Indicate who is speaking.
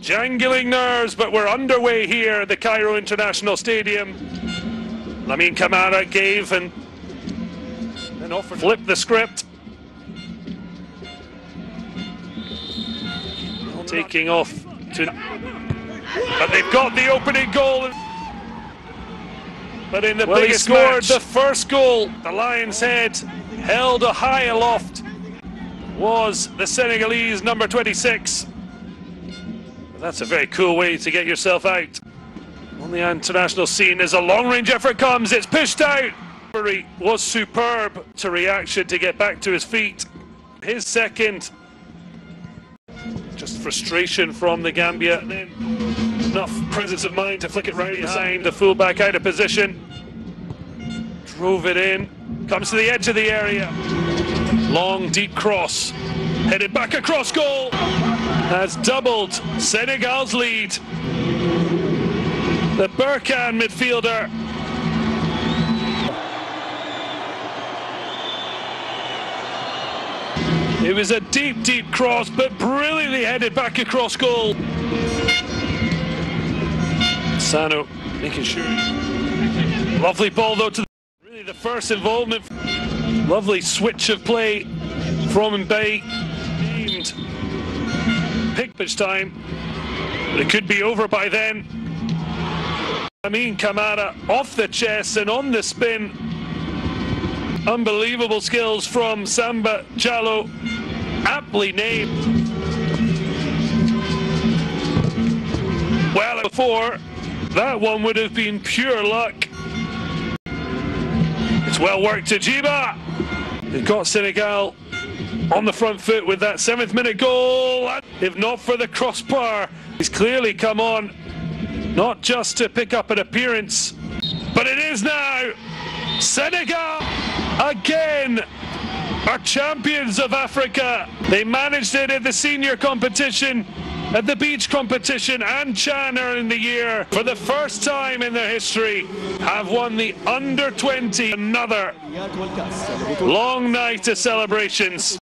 Speaker 1: Jangling nerves, but we're underway here at the Cairo International Stadium. Lamine Camara gave and then offered flipped the script. Taking off to, but they've got the opening goal. But in the well, biggest scored match, the first goal. The Lions' head held a high aloft was the Senegalese number 26. That's a very cool way to get yourself out. On the international scene as a long-range effort comes, it's pushed out. Was superb to reaction to get back to his feet. His second. Just frustration from the Gambia. Then enough presence of mind to flick it right behind the fullback out of position. Drove it in. Comes to the edge of the area. Long, deep cross. Headed back across goal. Has doubled Senegal's lead. The Berkane midfielder. It was a deep, deep cross, but brilliantly headed back across goal. Sano making sure. Lovely ball though to the, really the first involvement. Lovely switch of play from Mbaye. Named Pickpitch time. It could be over by then. Lamine Camara off the chest and on the spin. Unbelievable skills from Samba Diallo. Aptly named. Well, before, that one would have been pure luck. It's well worked to Djiba. They've got Senegal on the front foot with that seventh minute goal. If not for the crossbar, he's clearly come on, not just to pick up an appearance, but it is now. Senegal again are champions of Africa. They managed it in the senior competition at the beach competition and Chan in the year for the first time in their history have won the under 20 another long night of celebrations